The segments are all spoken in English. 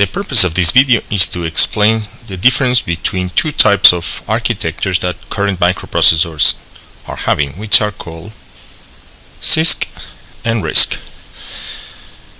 The purpose of this video is to explain the difference between two types of architectures that current microprocessors are having, which are called CISC and RISC.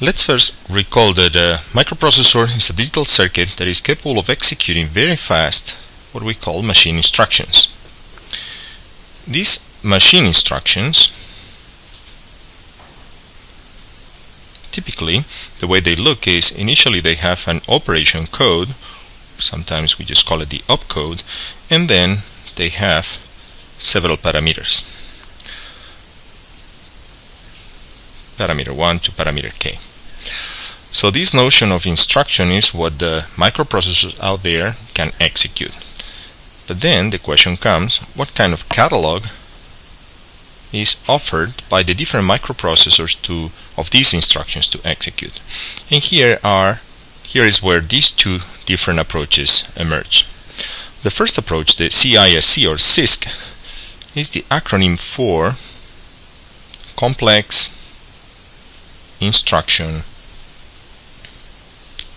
Let's first recall that a microprocessor is a digital circuit that is capable of executing very fast what we call machine instructions. These machine instructions typically the way they look is initially they have an operation code sometimes we just call it the opcode and then they have several parameters. Parameter 1 to parameter k. So this notion of instruction is what the microprocessors out there can execute. But then the question comes what kind of catalog is offered by the different microprocessors to of these instructions to execute. And here are here is where these two different approaches emerge. The first approach, the CISC or CISC, is the acronym for Complex Instruction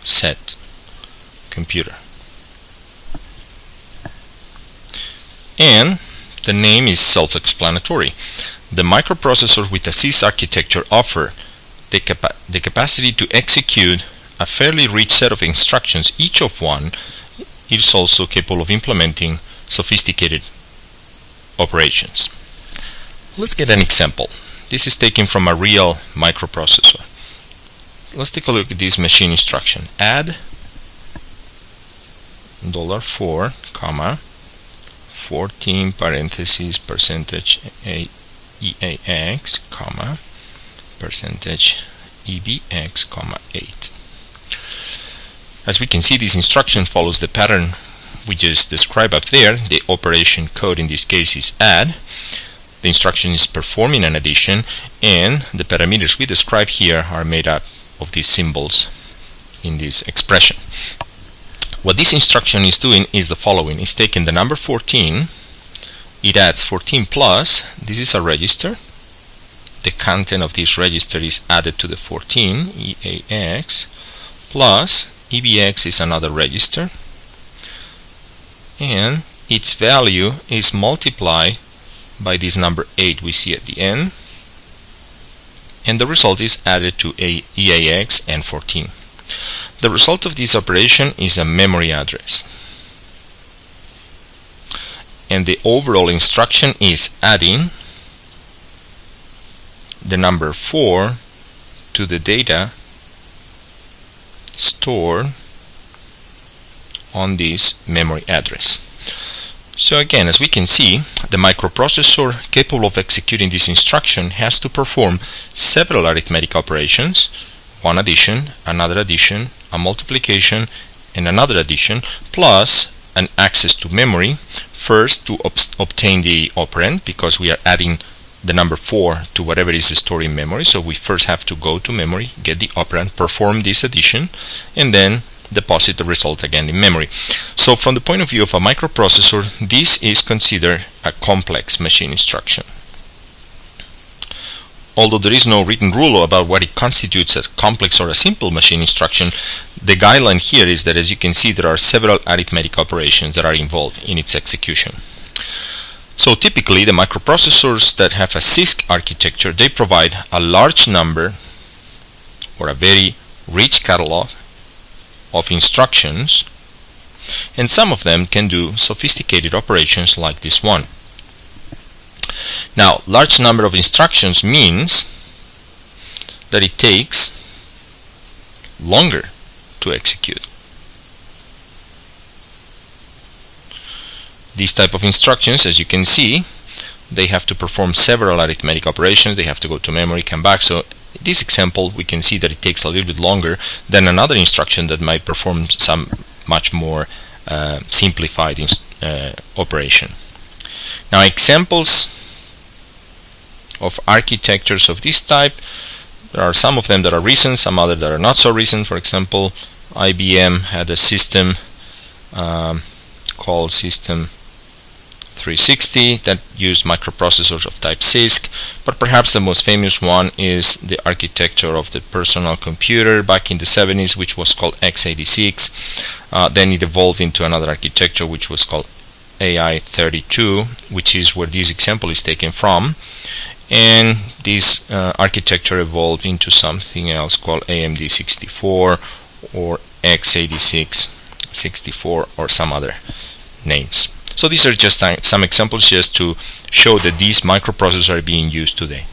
Set Computer. And the name is self-explanatory. The microprocessors with a CISC architecture offer the, capa the capacity to execute a fairly rich set of instructions, each of one is also capable of implementing sophisticated operations. Let's get an example. This is taken from a real microprocessor. Let's take a look at this machine instruction. Add dollar $4, comma 14 parentheses percentage a EAX comma percentage EBX comma 8 as we can see this instruction follows the pattern we just described up there the operation code in this case is add. The instruction is performing an addition and the parameters we describe here are made up of these symbols in this expression what this instruction is doing is the following. It's taking the number 14, it adds 14 plus, this is a register, the content of this register is added to the 14, EAX, plus EBX is another register, and its value is multiplied by this number 8 we see at the end, and the result is added to EAX and 14. The result of this operation is a memory address. And the overall instruction is adding the number 4 to the data stored on this memory address. So again, as we can see, the microprocessor capable of executing this instruction has to perform several arithmetic operations one addition, another addition, a multiplication, and another addition, plus an access to memory, first to obtain the operand, because we are adding the number 4 to whatever is stored in memory, so we first have to go to memory, get the operand, perform this addition, and then deposit the result again in memory. So from the point of view of a microprocessor, this is considered a complex machine instruction although there is no written rule about what it constitutes a complex or a simple machine instruction, the guideline here is that as you can see there are several arithmetic operations that are involved in its execution. So typically the microprocessors that have a CISC architecture, they provide a large number or a very rich catalog of instructions and some of them can do sophisticated operations like this one. Now, large number of instructions means that it takes longer to execute. These type of instructions, as you can see, they have to perform several arithmetic operations. They have to go to memory, come back. So in this example, we can see that it takes a little bit longer than another instruction that might perform some much more uh, simplified uh, operation. Now examples of architectures of this type. There are some of them that are recent, some other that are not so recent. For example, IBM had a system um, called System 360 that used microprocessors of type CISC, but perhaps the most famous one is the architecture of the personal computer back in the 70s, which was called x86. Uh, then it evolved into another architecture which was called IA32, which is where this example is taken from. And this uh, architecture evolved into something else called AMD 64 or x86 64 or some other names. So these are just some examples just to show that these microprocessors are being used today.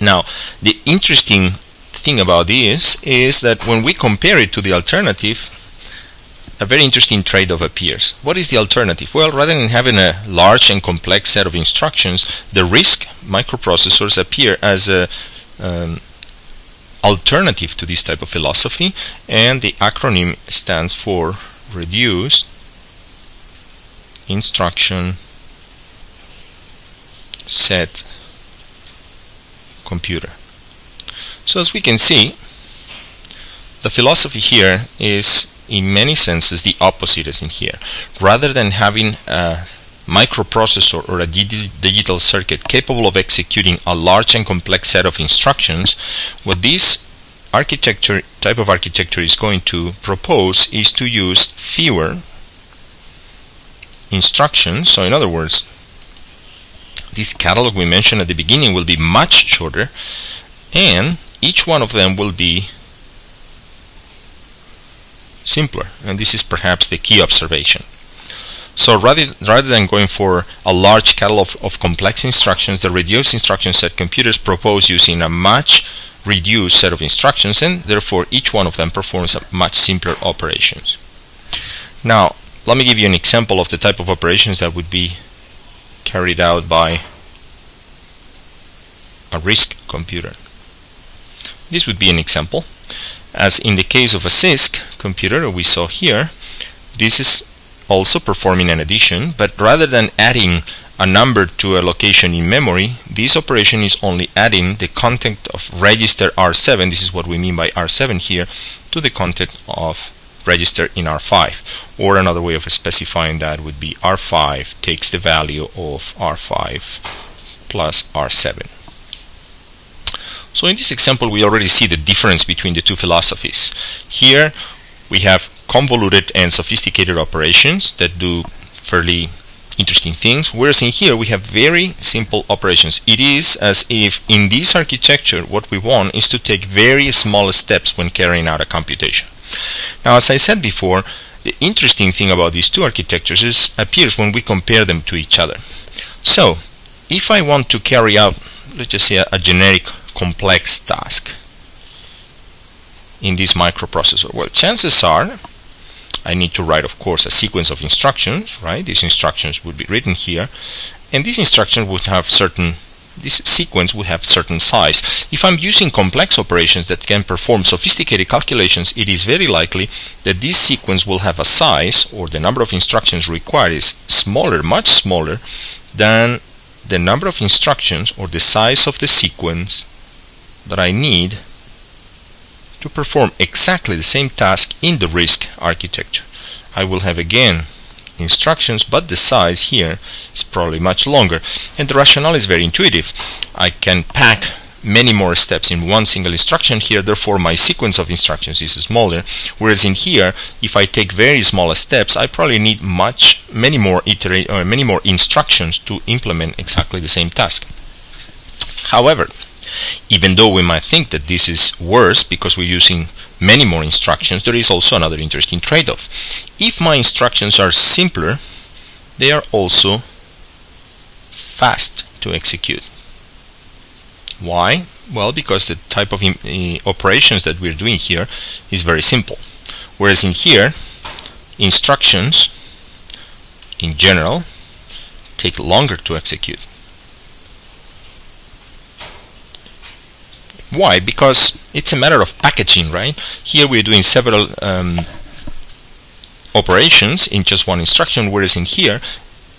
Now, the interesting thing about this is that when we compare it to the alternative, a very interesting trade-off appears. What is the alternative? Well, rather than having a large and complex set of instructions, the RISC microprocessors appear as a um, alternative to this type of philosophy, and the acronym stands for Reduced instruction set computer. So as we can see, the philosophy here is in many senses the opposite as in here. Rather than having a microprocessor or a digital circuit capable of executing a large and complex set of instructions, what this architecture type of architecture is going to propose is to use fewer instructions. So in other words, this catalog we mentioned at the beginning will be much shorter and each one of them will be simpler and this is perhaps the key observation. So rather, rather than going for a large catalog of, of complex instructions, the reduced instruction set computers propose using a much reduced set of instructions and therefore each one of them performs a much simpler operations. Now let me give you an example of the type of operations that would be carried out by a RISC computer. This would be an example. As in the case of a CISC computer we saw here, this is also performing an addition, but rather than adding a number to a location in memory, this operation is only adding the content of register R7, this is what we mean by R7 here, to the content of register in R5. Or another way of specifying that would be R5 takes the value of R5 plus R7. So in this example we already see the difference between the two philosophies. Here we have convoluted and sophisticated operations that do fairly interesting things, whereas in here we have very simple operations. It is as if in this architecture what we want is to take very small steps when carrying out a computation. Now, as I said before, the interesting thing about these two architectures is appears when we compare them to each other. So, if I want to carry out, let's just say, a, a generic complex task in this microprocessor, well, chances are I need to write, of course, a sequence of instructions, right? These instructions would be written here, and these instructions would have certain this sequence would have certain size. If I'm using complex operations that can perform sophisticated calculations, it is very likely that this sequence will have a size, or the number of instructions required is smaller, much smaller, than the number of instructions or the size of the sequence that I need to perform exactly the same task in the RISC architecture. I will have again instructions, but the size here is probably much longer. And the rationale is very intuitive. I can pack many more steps in one single instruction here, therefore my sequence of instructions is smaller. Whereas in here, if I take very small steps, I probably need much, many more iterate, or uh, many more instructions to implement exactly the same task. However, even though we might think that this is worse because we're using many more instructions, there is also another interesting trade-off. If my instructions are simpler, they are also fast to execute. Why? Well, because the type of uh, operations that we're doing here is very simple. Whereas in here, instructions in general take longer to execute. Why? Because it's a matter of packaging, right? Here we're doing several um, operations in just one instruction, whereas in here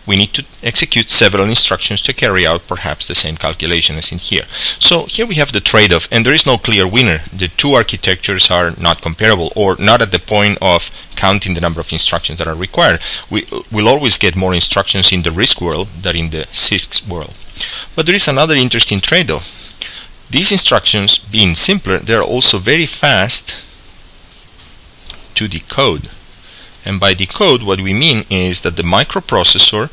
we need to execute several instructions to carry out perhaps the same calculation as in here. So here we have the trade-off and there is no clear winner. The two architectures are not comparable or not at the point of counting the number of instructions that are required. We will always get more instructions in the RISC world than in the CISC world. But there is another interesting trade-off. These instructions being simpler, they are also very fast to decode. And by decode, what we mean is that the microprocessor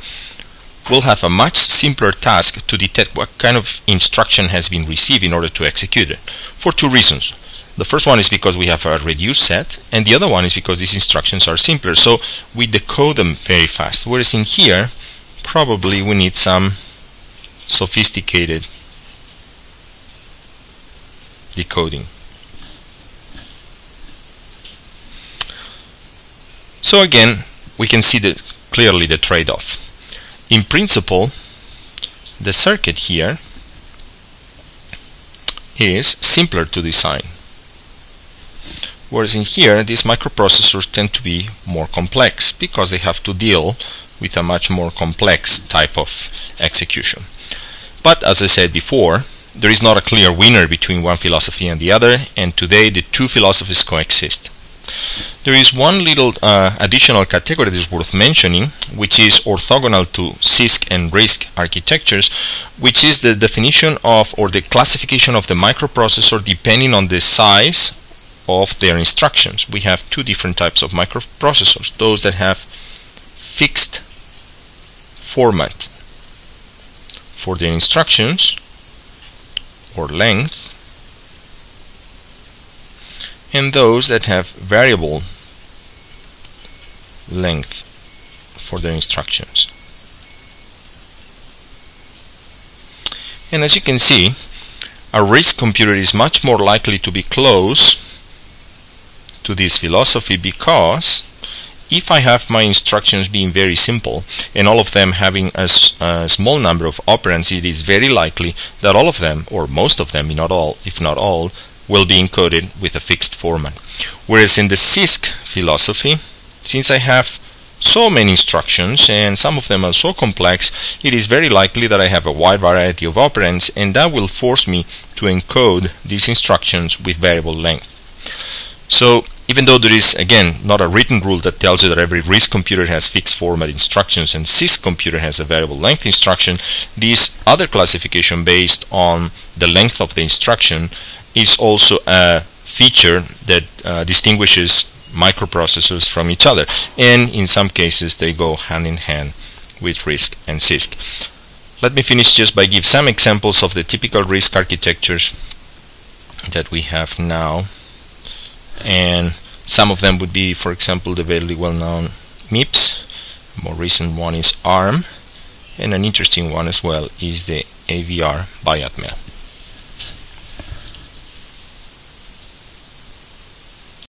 will have a much simpler task to detect what kind of instruction has been received in order to execute it, for two reasons. The first one is because we have a reduced set, and the other one is because these instructions are simpler, so we decode them very fast. Whereas in here, probably we need some sophisticated decoding. So again, we can see the, clearly the trade-off. In principle, the circuit here is simpler to design. Whereas in here, these microprocessors tend to be more complex because they have to deal with a much more complex type of execution. But as I said before, there is not a clear winner between one philosophy and the other, and today the two philosophies coexist. There is one little uh, additional category that is worth mentioning, which is orthogonal to CISC and RISC architectures, which is the definition of or the classification of the microprocessor depending on the size of their instructions. We have two different types of microprocessors, those that have fixed format for their instructions or length and those that have variable length for their instructions. And as you can see, a RISC computer is much more likely to be close to this philosophy because if I have my instructions being very simple and all of them having a, small number of operands, it is very likely that all of them, or most of them, not all, if not all, will be encoded with a fixed format. Whereas in the CISC philosophy, since I have so many instructions and some of them are so complex, it is very likely that I have a wide variety of operands and that will force me to encode these instructions with variable length. So even though there is again not a written rule that tells you that every RISC computer has fixed format instructions and CISC computer has a variable length instruction, this other classification based on the length of the instruction is also a feature that uh, distinguishes microprocessors from each other and in some cases they go hand in hand with RISC and CISC. Let me finish just by give some examples of the typical RISC architectures that we have now and some of them would be for example the very well known MIPS more recent one is ARM and an interesting one as well is the AVR by Atmel